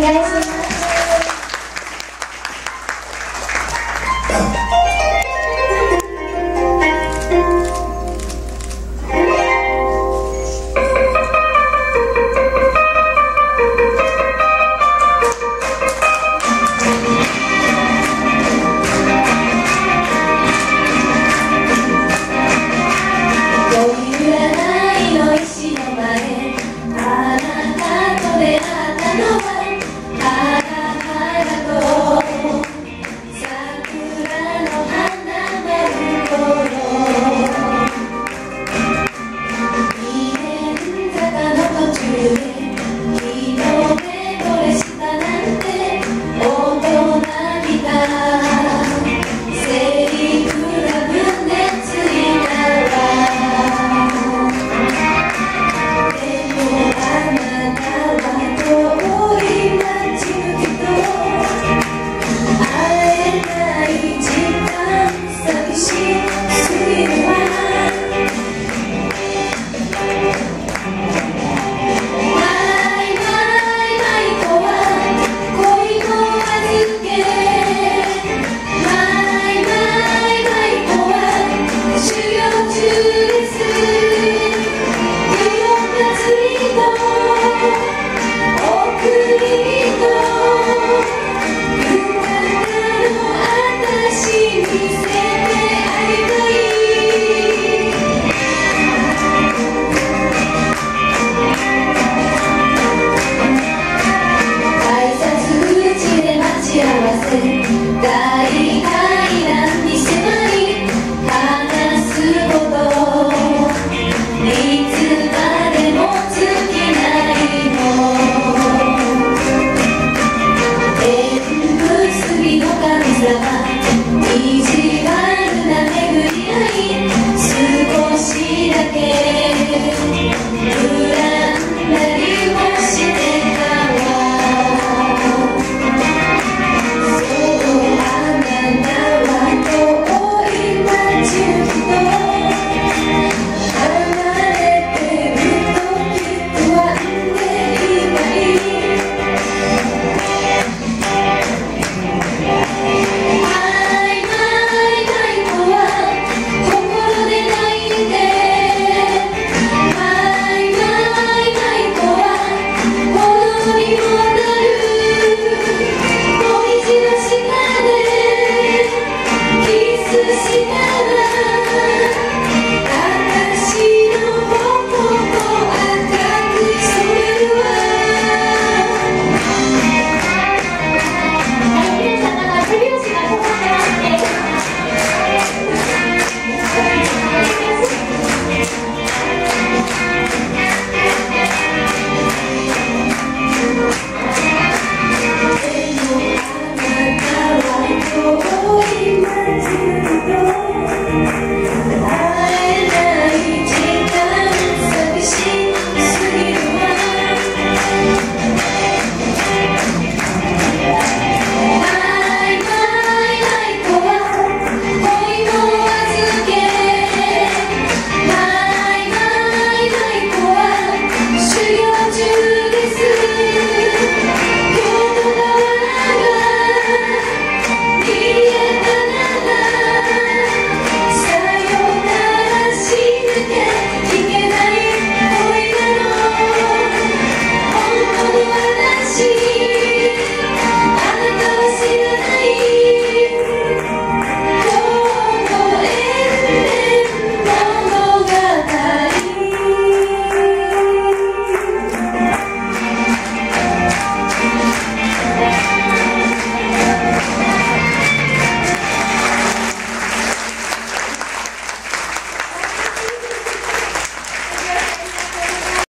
願いします